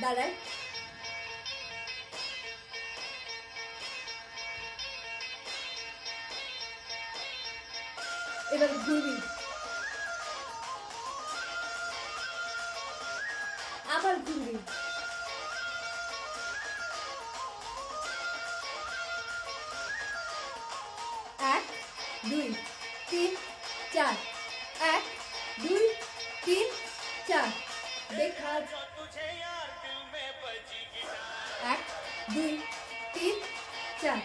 দাঁড়ায়। এবার ঘুরবি। আবার ঘুরবি। এক দুই তিন চার। এক দুই তিন চার। দেখা এক দুই তিন চার